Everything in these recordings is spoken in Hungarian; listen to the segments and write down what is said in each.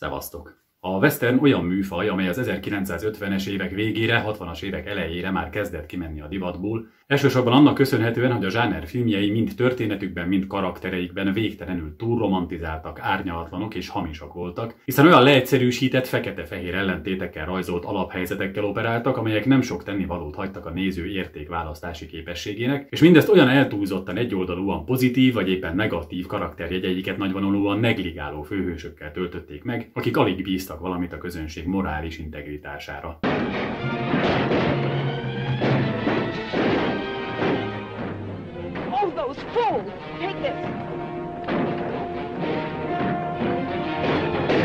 Szevasztok! A western olyan műfaj, amely az 1950-es évek végére, 60-as évek elejére már kezdett kimenni a divatból, Elsősorban annak köszönhetően, hogy a zsáner filmjei mind történetükben, mind karaktereikben végtelenül túl romantizáltak, árnyalatlanok és hamisak voltak, hiszen olyan leegyszerűsített, fekete-fehér ellentétekkel rajzolt alaphelyzetekkel operáltak, amelyek nem sok tennivalót hagytak a néző értékválasztási képességének, és mindezt olyan eltúlzottan egyoldalúan pozitív vagy éppen negatív karakterjegyeiket nagyvonulóan negligáló főhősökkel töltötték meg, akik alig bíztak valamit a közönség morális integritására.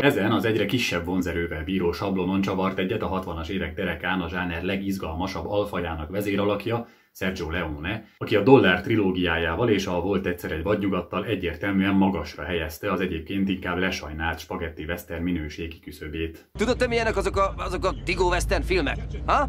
Ezen az egyre kisebb vonzerővel bíró sablonon csavart egyet a 60-as évek derekán a zsáner legizgalmasabb alfajának vezéralakja, Sergio Leone, aki a Dollár trilógiájával és a Volt egyszer egy vadnyugattal egyértelműen magasra helyezte az egyébként inkább lesajnált spagetti western minőségi küszöbét. Tudod te milyenek azok a, azok a Tigo western filmek? Ha?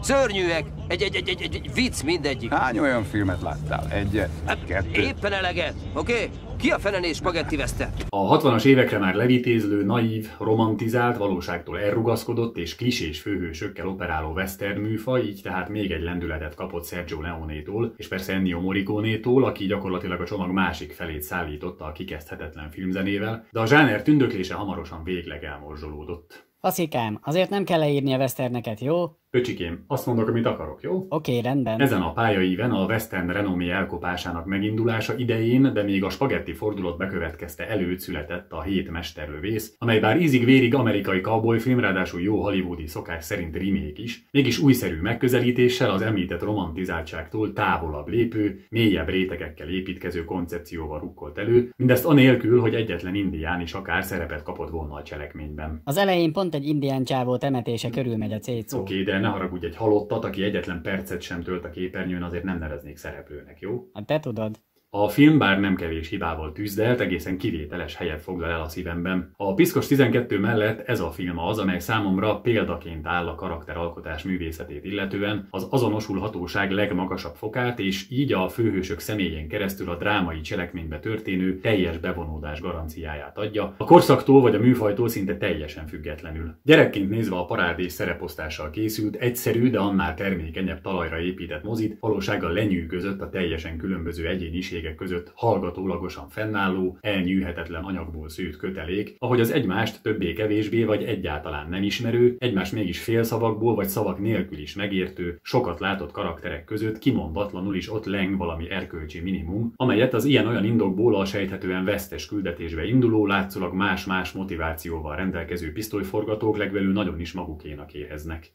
Szörnyűek! Egy, egy, egy, egy, egy vicc mindegyik. Hány olyan filmet láttál? Egyet? Hát, kettőt? Éppen eleget, oké? Okay? Ki a felené spagetti veszte? A 60-as évekre már levitézlő, naív, romantizált, valóságtól elrugaszkodott és klisés főhősökkel operáló western műfaj, így tehát még egy lendületet kapott Sergio Leone-tól, és persze Ennio Morricone-tól, aki gyakorlatilag a csomag másik felét szállította a kikezdhetetlen filmzenével, de a zsáner tündöklése hamarosan végleg elmorzsolódott. Faszikám, azért nem kell leírni a westerneket, jó? Pöcsikém, azt mondok, amit akarok, jó? Oké, okay, rendben. Ezen a pályaíven a Western renomé elkopásának megindulása idején, de még a spagetti fordulat bekövetkezte előtt született a hét mesterlövész, amely bár ízig-vérig amerikai film, ráadásul jó hollywoodi szokás szerint remake is, mégis újszerű megközelítéssel az említett romantizáltságtól távolabb lépő, mélyebb rétegekkel építkező koncepcióval rukkolt elő, mindezt anélkül, hogy egyetlen indián is akár szerepet kapott volna a cselekményben. Az elején pont egy indián csávó temetése körül megy a cécó. Oké, okay, de ne haragudj, egy halottat, aki egyetlen percet sem tölt a képernyőn, azért nem neveznék szereplőnek, jó? Hát te tudod. A film bár nem kevés hibával tűzdelt, egészen kivételes helyet foglal el a szívemben. A Piszkos 12 mellett ez a film az, amely számomra példaként áll a karakteralkotás művészetét illetően, az azonosulhatóság legmagasabb fokát, és így a főhősök személyén keresztül a drámai cselekménybe történő teljes bevonódás garanciáját adja, a korszaktól vagy a műfajtól szinte teljesen függetlenül. Gyerekként nézve a parádés szereposztással készült, egyszerű, de annál termékenyebb talajra épített mozit, valósággal lenyűgözött a teljesen különböző egyéniség közösségek között hallgatólagosan fennálló, elnyűhetetlen anyagból szűrt kötelék, ahogy az egymást többé-kevésbé vagy egyáltalán nem ismerő, egymás mégis félszavakból vagy szavak nélkül is megértő, sokat látott karakterek között kimondatlanul is ott leng valami erkölcsi minimum, amelyet az ilyen-olyan indokból a sejthetően vesztes küldetésbe induló, látszólag más-más motivációval rendelkező pisztolyforgatók legvelül nagyon is magukénak éreznek.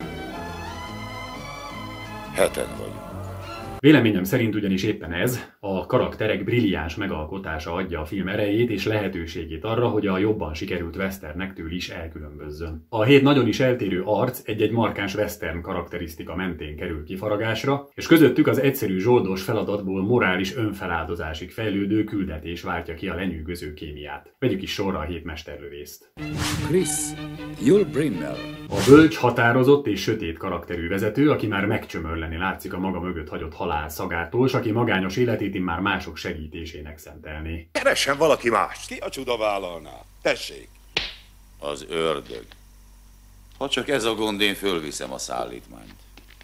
Heten vagyunk. Véleményem szerint ugyanis éppen ez, a karakterek brilliáns megalkotása adja a film erejét és lehetőségét arra, hogy a jobban sikerült westernektől is elkülönbözzön. A hét nagyon is eltérő arc egy-egy markáns western karakterisztika mentén kerül kifaragásra, és közöttük az egyszerű zsoldos feladatból morális önfeláldozásig fejlődő küldetés váltja ki a lenyűgöző kémiát. Vegyük is sorra a hét mesterlövészt. Chris, Yul Brynner. A bölcs, határozott és sötét karakterű vezető, aki már megcsömörleni látszik a maga mögött hagyott halál szagától, és aki magányos életét már mások segítésének szentelné. Keressen valaki más. Ki a csuda vállalná? Tessék. Az ördög. Ha csak ez a gond, én fölviszem a szállítmányt.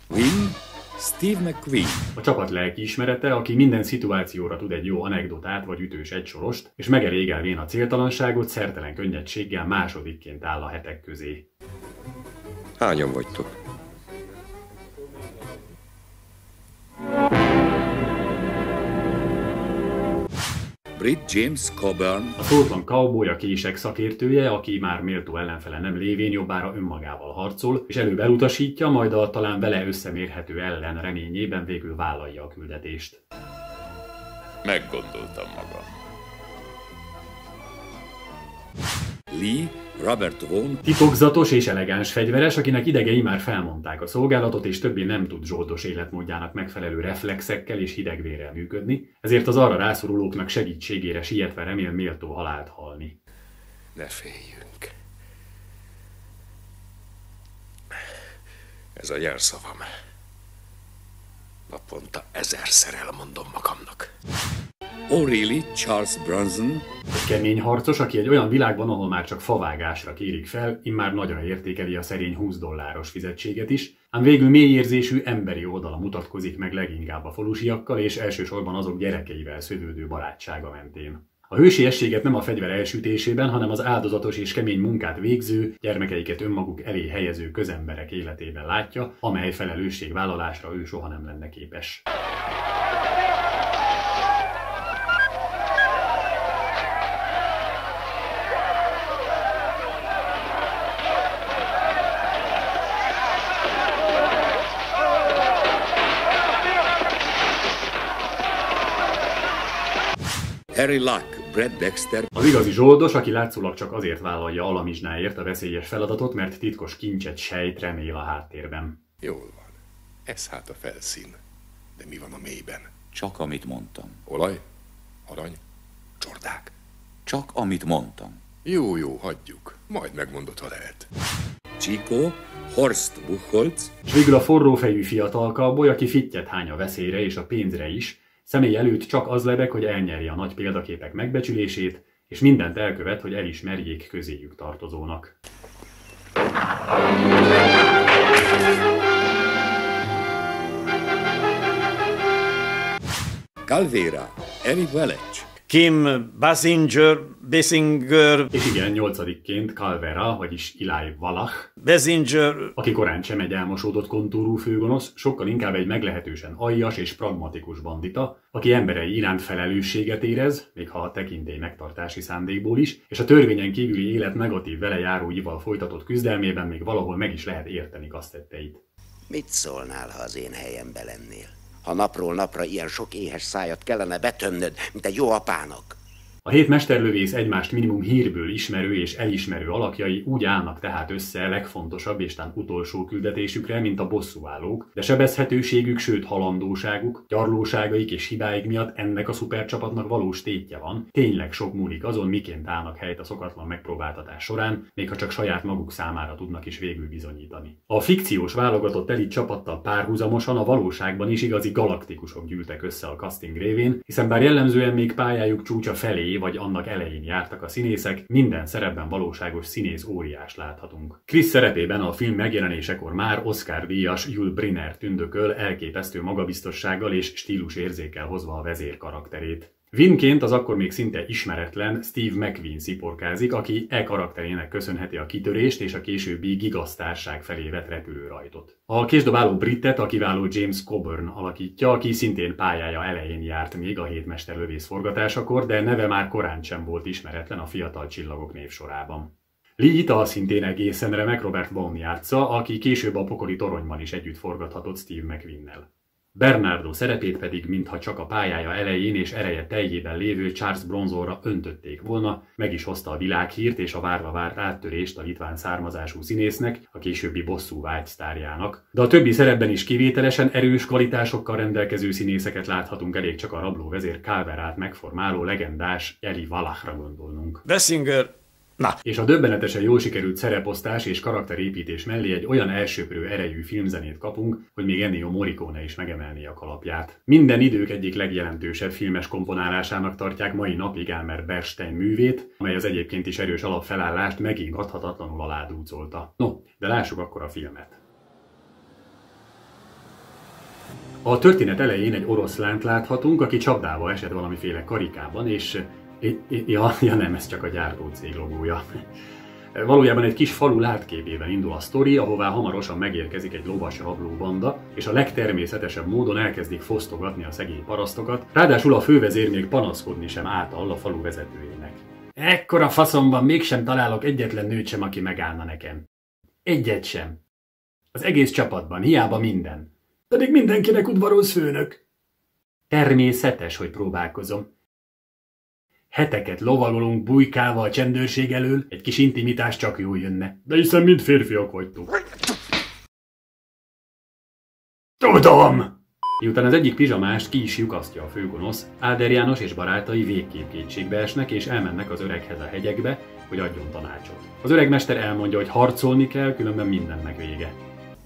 Queen? Steve McQueen. A csapat lelkiismerete, aki minden szituációra tud egy jó anekdotát vagy ütős egysorost, és megelégelvén a céltalanságot szertelen könnyedséggel másodikként áll a hetek közé. Hányan vagytok? Brit James Coburn. A szótlan cowboy a kések szakértője, aki már méltó ellenfele nem lévén jobbára önmagával harcol, és előbb elutasítja, majd a talán vele összemérhető ellen reményében végül vállalja a küldetést. Meggondoltam magam. Lee Robert Vaughn. Titokzatos és elegáns fegyveres, akinek idegei már felmondták a szolgálatot, és többé nem tud zsoldos életmódjának megfelelő reflexekkel és hidegvérrel működni, ezért az arra rászorulóknak segítségére sietve remél méltó halált halni. Ne féljünk. Ez a jelszavam. Naponta ezerszer elmondom magamnak. O'Reilly Charles Bronson, kemény harcos, aki egy olyan világban, ahol már csak favágásra kérik fel, immár nagyon értékeli a szerény 20 dolláros fizetséget is, ám végül mélyérzésű emberi oldala mutatkozik meg leginkább a falusiakkal és elsősorban azok gyerekeivel szövődő barátsága mentén. A hősiességet nem a fegyver elsütésében, hanem az áldozatos és kemény munkát végző, gyermekeiket önmaguk elé helyező közemberek életében látja, amely felelősségvállalásra ő soha nem lenne képes. Harry Luck, Brad Dexter, Az igazi zsoldos, aki látszólag csak azért vállalja alamizsnáért a veszélyes feladatot, mert titkos kincset sejt remél a háttérben. Jól van. Ez hát a felszín. De mi van a mélyben? Csak amit mondtam. Olaj? Arany? Csordák? Csak amit mondtam. Jó, jó, hagyjuk. Majd megmondod, ha lehet. Chico, Horst Buchholz, És végül a forrófejű fiatal kalboly, aki fittyet hány a veszélyre és a pénzre is, személy előtt csak az lebeg, hogy elnyerje a nagy példaképek megbecsülését, és mindent elkövet, hogy elismerjék közéjük tartozónak. Calvera, Eddie Welch, Kim Basinger, Basinger, És igen, nyolcadikként Calvera, vagyis Eli Valach, Basinger, aki korán sem egy elmosódott kontúrú főgonosz, sokkal inkább egy meglehetősen aljas és pragmatikus bandita, aki emberei iránt felelősséget érez, még ha a tekintély megtartási szándékból is, és a törvényen kívüli élet negatív velejáróival folytatott küzdelmében még valahol meg is lehet érteni gaztetteit. Mit szólnál, ha az én helyemben lennél? Ha napról napra ilyen sok éhes szájat kellene betömnöd, mint egy jó apának. A hét mesterlövész egymást minimum hírből ismerő és elismerő alakjai úgy állnak tehát össze legfontosabb és tán utolsó küldetésükre, mint a bosszúállók, de sebezhetőségük, sőt halandóságuk, gyarlóságaik és hibáik miatt ennek a szupercsapatnak valós tétje van. Tényleg sok múlik azon, miként állnak helyt a szokatlan megpróbáltatás során, még ha csak saját maguk számára tudnak is végül bizonyítani. A fikciós válogatott elit csapattal párhuzamosan a valóságban is igazi galaktikusok gyűltek össze a casting révén, hiszen bár jellemzően még pályájuk csúcsa felé vagy annak elején jártak a színészek, minden szerepben valóságos színész óriás láthatunk. Chris szerepében a film megjelenésekor már Oscar díjas Jul Brynner tündököl elképesztő magabiztossággal és stílusérzékkel hozva a vezér karakterét. Vinként az akkor még szinte ismeretlen Steve McQueen sziporkázik, aki e karakterének köszönheti a kitörést és a későbbi gigasztárság felé vett repülőrajtot. A késdobáló Brittet a kiváló James Coburn alakítja, aki szintén pályája elején járt még a hétmesterlövész forgatásakor, de neve már korán sem volt ismeretlen a fiatal csillagok névsorában. Lee-t szintén egészen remek Robert Vaughn játsza, aki később a pokoli toronyban is együtt forgathatott Steve McQueen-nel. Bernardo szerepét pedig, mintha csak a pályája elején és ereje teljében lévő Charles Bronzorra öntötték volna, meg is hozta a világhírt és a várva várt áttörést a litván származású színésznek, a későbbi bosszú vágy sztárjának. De a többi szerepben is kivételesen erős kvalitásokkal rendelkező színészeket láthatunk, elég csak a rabló vezér Calverát megformáló legendás Eli Valachra gondolnunk. Basinger, Na, És a döbbenetesen jól sikerült szereposztás és karakterépítés mellé egy olyan elsőprő erejű filmzenét kapunk, hogy még Ennio Morricone is megemelné a kalapját. Minden idők egyik legjelentősebb filmes komponálásának tartják mai napig Elmer Bernstein művét, amely az egyébként is erős alapfelállást megint adhatatlanul aládúcolta. No, de lássuk akkor a filmet. A történet elején egy oroszlánt láthatunk, aki csapdába esett valamiféle karikában, és ja, ja nem, ez csak a gyártócég logója. Valójában egy kis falu látképében indul a sztori, ahová hamarosan megérkezik egy lovas rablóbanda, és a legtermészetesebb módon elkezdik fosztogatni a szegény parasztokat, ráadásul a fővezér még panaszkodni sem által a falu vezetőjének. Ekkora faszomban mégsem találok egyetlen nőt sem, aki megállna nekem. Egyet sem. Az egész csapatban, hiába minden. Pedig mindenkinek udvaroz főnök. Természetes, hogy próbálkozom. Heteket lovalolunk bujkálva a csendőrség elől, egy kis intimitás csak jól jönne. De hiszen mind férfiak vagytok. Tudom! Miután az egyik pizsamást ki is lyukasztja a főgonosz, Áder János és barátai végképp kétségbe esnek és elmennek az öreghez a hegyekbe, hogy adjon tanácsot. Az öreg mester elmondja, hogy harcolni kell, különben mindennek vége.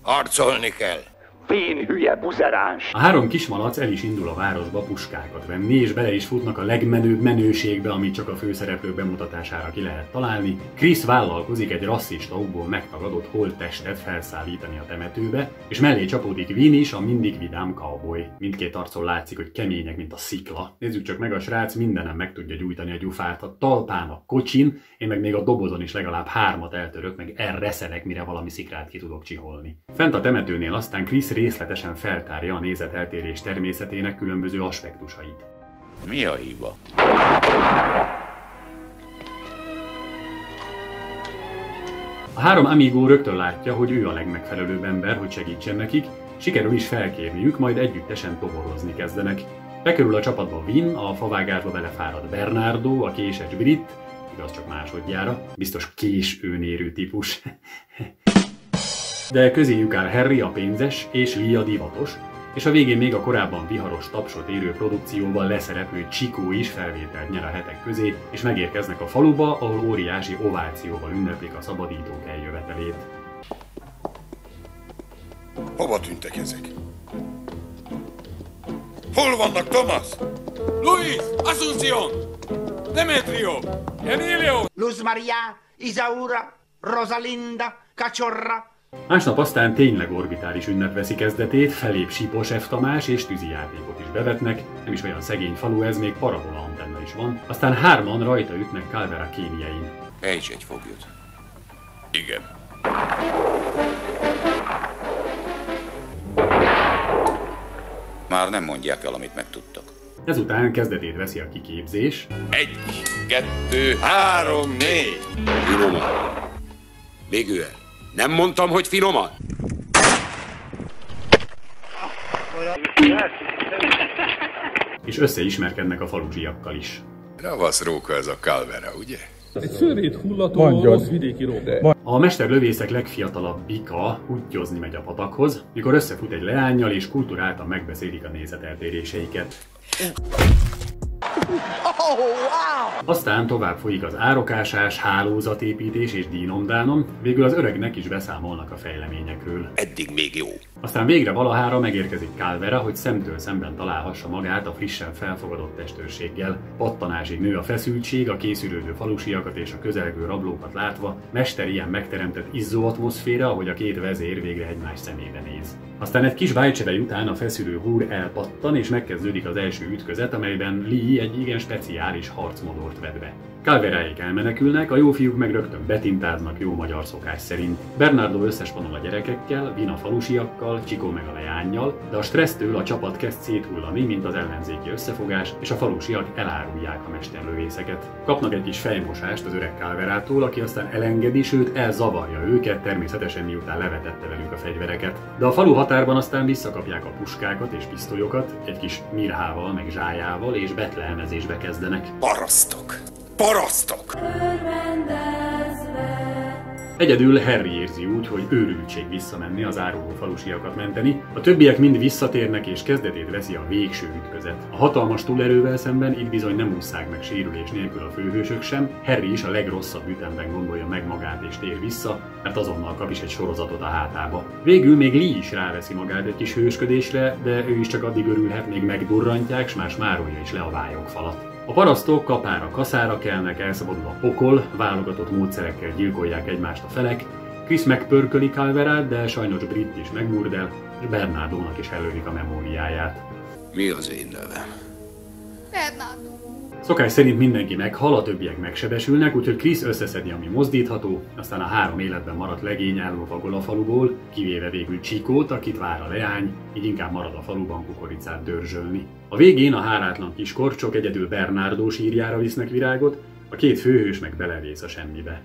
Harcolni kell. Vin, hülye buzeráns! A három kismalac el is indul a városba puskákat venni, és bele is futnak a legmenőbb menőségbe, amit csak a főszereplők bemutatására ki lehet találni. Chris vállalkozik egy rasszista okból megtagadott holttestet felszállítani a temetőbe, és mellé csapódik Vin is, a mindig vidám cowboy. Mindkét arcon látszik, hogy kemények, mint a szikla. Nézzük csak meg a srác, mindenem meg tudja gyújtani a gyufát. A talpán, a kocsin, én meg még a dobozon is legalább hármat eltörök, meg elreszelek, mire valami szikrát ki tudok csiholni. Fent a temetőnél aztán Chris részletesen feltárja a nézeteltérés természetének különböző aspektusait. Mi a hiba? A három Amigo rögtön látja, hogy ő a legmegfelelőbb ember, hogy segítsen nekik, sikerül is felkérniük, majd együttesen toborozni kezdenek. Bekerül a csapatba Vin, a favágásba belefárad Bernardo, a késes brit, igaz csak másodjára, biztos kés őnérű típus. De közéjük áll Harry a pénzes és Lee a divatos, és a végén még a korábban viharos tapsot érő produkcióban leszereplő Csikó is felvételt nyer a hetek közé, és megérkeznek a faluba, ahol óriási ovációval ünneplik a szabadítók eljövetelét. Hova tűntek ezek? Hol vannak, Thomas? Luis! Asunción! Demetrio! Emilio! Luz Maria, Isaura, Rosalinda, Cachorra, Másnap aztán tényleg orbitális ünnep veszi kezdetét, felép Sipos F. Tamás és tűzijátékot is bevetnek, nem is olyan szegény falu ez, még parabola antenna is van, aztán hárman rajta ütnek Calvera kémjein. Ejts egy foglyot. Igen. Már nem mondják el, amit megtudtak. Ezután kezdetét veszi a kiképzés. Egy, kettő, három, négy. Finoman. Végül. Nem mondtam, hogy finoman? És összeismerkednek a falucsiakkal is. Ravasz róka ez a Calvera, ugye? Egy szörét hullató rossz vidéki róka. A mesterlövészek legfiatalabb bika útyozni megy a patakhoz, mikor összefut egy leányjal és kulturáltan megbeszélik a nézeteltéréseiket. Oh, wow! Aztán tovább folyik az árokásás, hálózatépítés és dínomdánom, végül az öregnek is beszámolnak a fejleményekről. Eddig még jó. Aztán végre valahára megérkezik Calvera, hogy szemtől szemben találhassa magát a frissen felfogadott testőrséggel. Pattanásig nő a feszültség, a készülődő falusiakat és a közelgő rablókat látva, mester ilyen megteremtett izzó atmoszféra, ahogy a két vezér végre egymás szemébe néz. Aztán egy kis bájcseve után a feszülő húr elpattan, és megkezdődik az első ütközet, amelyben Lee egy igen speciális harcmodort vet be. Calveráik elmenekülnek, a jó fiúk meg rögtön betintáznak jó magyar szokás szerint. Bernardo összespanol a gyerekekkel, Vina falusiakkal, Csikó meg a leányjal, de a stressztől a csapat kezd széthullani, mint az ellenzéki összefogás, és a falusiak elárulják a mesterlövészeket. Kapnak egy kis fejmosást az öreg Calverától, aki aztán elengedi, sőt elzavarja őket, természetesen miután levetette velük a fegyvereket. De a falu határban aztán visszakapják a puskákat és pisztolyokat, egy kis mirhával, meg zsájával, és betlehemezésbe kezdenek. Parasztok! Parasztok! Egyedül Harry érzi úgy, hogy őrültség visszamenni az áruló falusiakat menteni, a többiek mind visszatérnek és kezdetét veszi a végső ütközet. A hatalmas túlerővel szemben itt bizony nem ússzák meg sérülés nélkül a főhősök sem, Harry is a legrosszabb ütemben gondolja meg magát és tér vissza, mert azonnal kap is egy sorozatot a hátába. Végül még Lee is ráveszi magát egy kis hősködésre, de ő is csak addig örülhet, még megdurrantják, s más márolja is le a vályok falat. A parasztok kapára kaszára kelnek, elszabadul a pokol, válogatott módszerekkel gyilkolják egymást a felek, Chris megpörköli Calverát, de sajnos Brit is megmurdel, és Bernardónak is elődik a memóriáját. Mi az én nevem? Bernardo. Szokás szerint mindenki meghal, a többiek megsebesülnek, úgyhogy Chris összeszedi, ami mozdítható, aztán a három életben maradt legény ellovagol a faluból, kivéve végül Csikót, akit vár a leány, így inkább marad a faluban kukoricát dörzsölni. A végén a hárátlan kis korcsok egyedül Bernardo sírjára visznek virágot, a két főhős meg belevész a semmibe.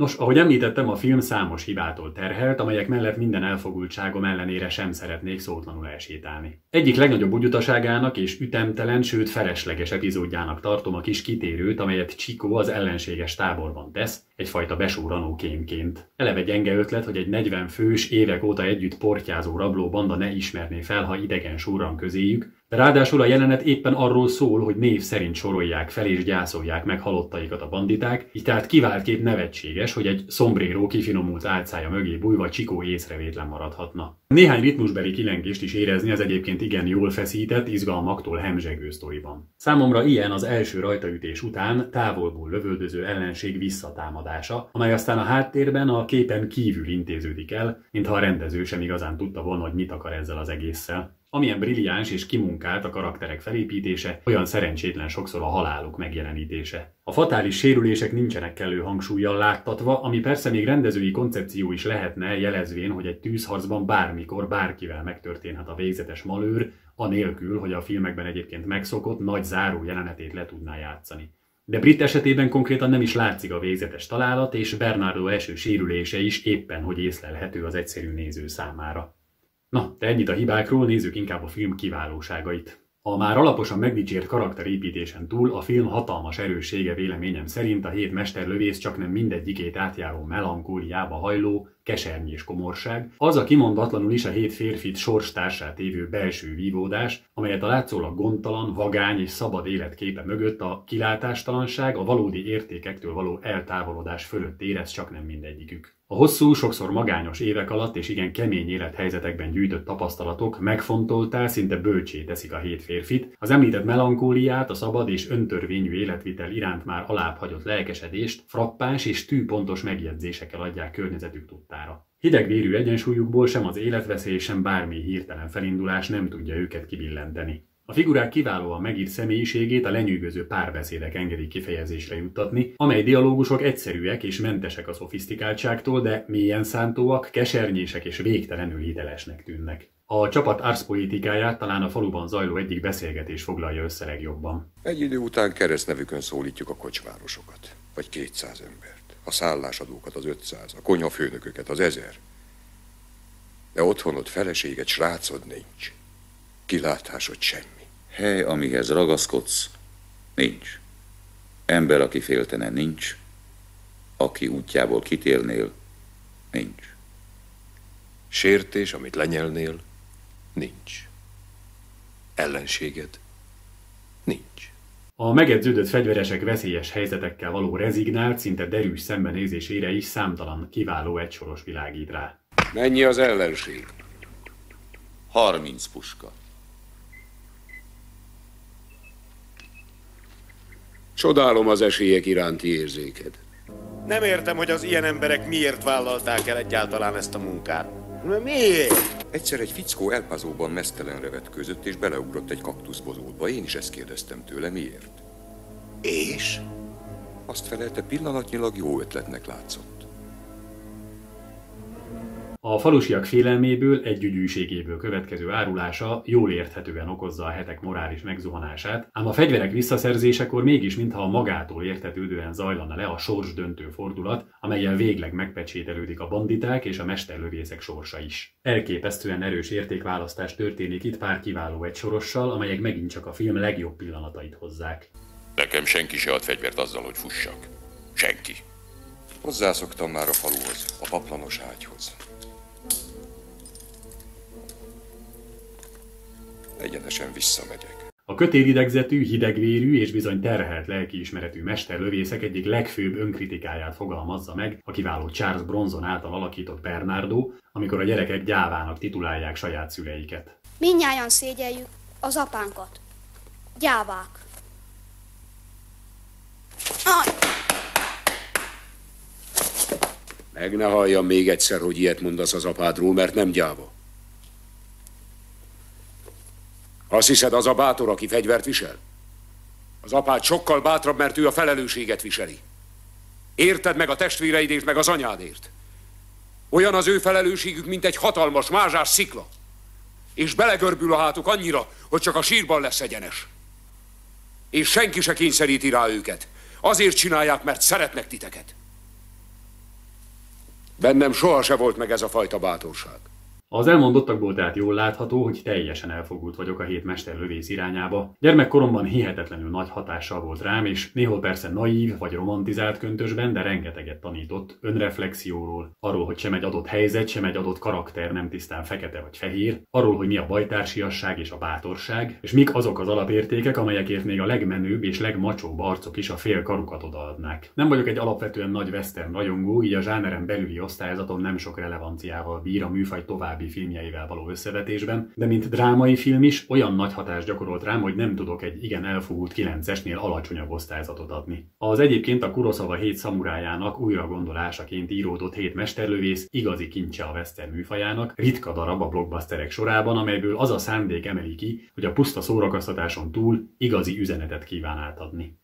Nos, ahogy említettem, a film számos hibától terhelt, amelyek mellett minden elfogultságom ellenére sem szeretnék szótlanul elsétálni. Egyik legnagyobb úgyutaságának és ütemtelen, sőt felesleges epizódjának tartom a kis kitérőt, amelyet Chico az ellenséges táborban tesz, egyfajta besúranó kémként. Eleve gyenge ötlet, hogy egy 40 fős, évek óta együtt portyázó rabló banda ne ismerné fel, ha idegen súran közéjük, Ráadásul a jelenet éppen arról szól, hogy név szerint sorolják fel és gyászolják meg halottaikat a banditák, így tehát kiváltképp nevetséges, hogy egy szombréró kifinomult álcája mögé bújva Csikó észrevétlen maradhatna. Néhány ritmusbeli kilengést is érezni az egyébként igen jól feszített, izgalmaktól hemzsegő sztoriban. Számomra ilyen az első rajtaütés után távolból lövöldöző ellenség visszatámadása, amely aztán a háttérben a képen kívül intéződik el, mintha a rendező sem igazán tudta volna, hogy mit akar ezzel az egésszel. Amilyen brilliáns és kimunkált a karakterek felépítése, olyan szerencsétlen sokszor a haláluk megjelenítése. A fatális sérülések nincsenek kellő hangsúlyjal láttatva, ami persze még rendezői koncepció is lehetne, jelezvén, hogy egy tűzharcban bármikor bárkivel megtörténhet a végzetes malőr, anélkül, hogy a filmekben egyébként megszokott nagy záró jelenetét le tudná játszani. De Brit esetében konkrétan nem is látszik a végzetes találat, és Bernardo első sérülése is éppen hogy észlelhető az egyszerű néző számára. Na, de ennyit a hibákról, nézzük inkább a film kiválóságait. A már alaposan megdicsért karakterépítésen túl a film hatalmas erőssége véleményem szerint a hét mesterlövész csak nem mindegyikét átjáró melankóliába hajló, keserny és komorság, az a kimondatlanul is a hét férfit sorstársát évő belső vívódás, amelyet a látszólag gondtalan, vagány és szabad életképe mögött a kilátástalanság, a valódi értékektől való eltávolodás fölött érez csak nem mindegyikük. A hosszú, sokszor magányos évek alatt és igen kemény élethelyzetekben gyűjtött tapasztalatok megfontoltá, szinte bölcsé teszik a hét férfit, az említett melankóliát, a szabad és öntörvényű életvitel iránt már alább hagyott lelkesedést, frappáns és tűpontos megjegyzésekkel adják környezetük tudtára. Hidegvérű egyensúlyukból sem az életveszély, sem bármi hirtelen felindulás nem tudja őket kibillenteni. A figurák kiválóan megírt személyiségét a lenyűgöző párbeszédek engedik kifejezésre juttatni, amely dialógusok egyszerűek és mentesek a szofisztikáltságtól, de mélyen szántóak, kesernyések és végtelenül hitelesnek tűnnek. A csapat arszpolitikáját talán a faluban zajló egyik beszélgetés foglalja össze legjobban. Egy idő után keresztnevükön szólítjuk a kocsmárosokat, vagy 200 embert, a szállásadókat az 500, a konyhafőnököket az 1000. De otthonod, feleséget, srácod nincs. Kilátásod semmi. Hely, amihez ragaszkodsz, nincs. Ember, aki féltene, nincs. Aki útjából kitérnél, nincs. Sértés, amit lenyelnél, nincs. Ellenséged, nincs. A megedződött fegyveresek veszélyes helyzetekkel való rezignált, szinte derűs szembenézésére is számtalan kiváló egysoros világít rá. Mennyi az ellenség? 30 puska. Csodálom az esélyek iránti érzéked. Nem értem, hogy az ilyen emberek miért vállalták el egyáltalán ezt a munkát. Miért? Egyszer egy fickó elpazóban mesztelenre vetkőzött, és beleugrott egy kaktuszbozótba. Én is ezt kérdeztem tőle, miért? És? Azt felelte, pillanatnyilag jó ötletnek látszott. A falusiak félelméből, együgyűségéből következő árulása jól érthetően okozza a hetek morális megzuhanását, ám a fegyverek visszaszerzésekor mégis mintha magától értetődően zajlana le a sors döntő fordulat, amelyen végleg megpecsételődik a banditák és a mesterlövészek sorsa is. Elképesztően erős értékválasztás történik itt pár kiváló egysorossal, amelyek megint csak a film legjobb pillanatait hozzák. Nekem senki se ad fegyvert azzal, hogy fussak. Senki. Hozzászoktam már a faluhoz, a paplanos ágyhoz. Egyenesen visszamegyek. A kötéridegzetű, hidegvérű és bizony terhelt lelkiismeretű mesterlövészek egyik legfőbb önkritikáját fogalmazza meg a kiváló Charles Bronson által alakított Bernardo, amikor a gyerekek gyávának titulálják saját szüleiket. Mindnyájan szégyeljük az apánkat. Gyávák. Aj! Meg ne halljam még egyszer, hogy ilyet mondasz az apádról, mert nem gyáva. Azt hiszed, az a bátor, aki fegyvert visel? Az apád sokkal bátrabb, mert ő a felelősséget viseli. Érted meg a testvéreidért, meg az anyádért. Olyan az ő felelősségük, mint egy hatalmas mázsás szikla. És belegörbül a hátuk annyira, hogy csak a sírban lesz egyenes. És senki se kényszeríti rá őket. Azért csinálják, mert szeretnek titeket. Bennem soha se volt meg ez a fajta bátorság. Az elmondottakból tehát jól látható, hogy teljesen elfogult vagyok a hét mesterlövész irányába. Gyermekkoromban hihetetlenül nagy hatással volt rám, és néhol persze naív vagy romantizált köntösben, de rengeteget tanított önreflexióról, arról, hogy sem egy adott helyzet, sem egy adott karakter nem tisztán fekete vagy fehér, arról, hogy mi a bajtársiasság és a bátorság, és mik azok az alapértékek, amelyekért még a legmenőbb és legmacsóbb arcok is a fél karukat odaadnák. Nem vagyok egy alapvetően nagy western rajongó, így a zsáneren belüli osztályzaton nem sok relevanciával bír a műfaj további filmjeivel való összevetésben, de mint drámai film is olyan nagy hatást gyakorolt rám, hogy nem tudok egy igen elfogult 9-esnél alacsonyabb osztályzatot adni. Az egyébként a Kuroszava 7 szamurájának újra gondolásaként íródott hét mesterlövész igazi kincse a western műfajának, ritka darab a blockbusterek sorában, amelyből az a szándék emeli ki, hogy a puszta szórakoztatáson túl igazi üzenetet kíván átadni.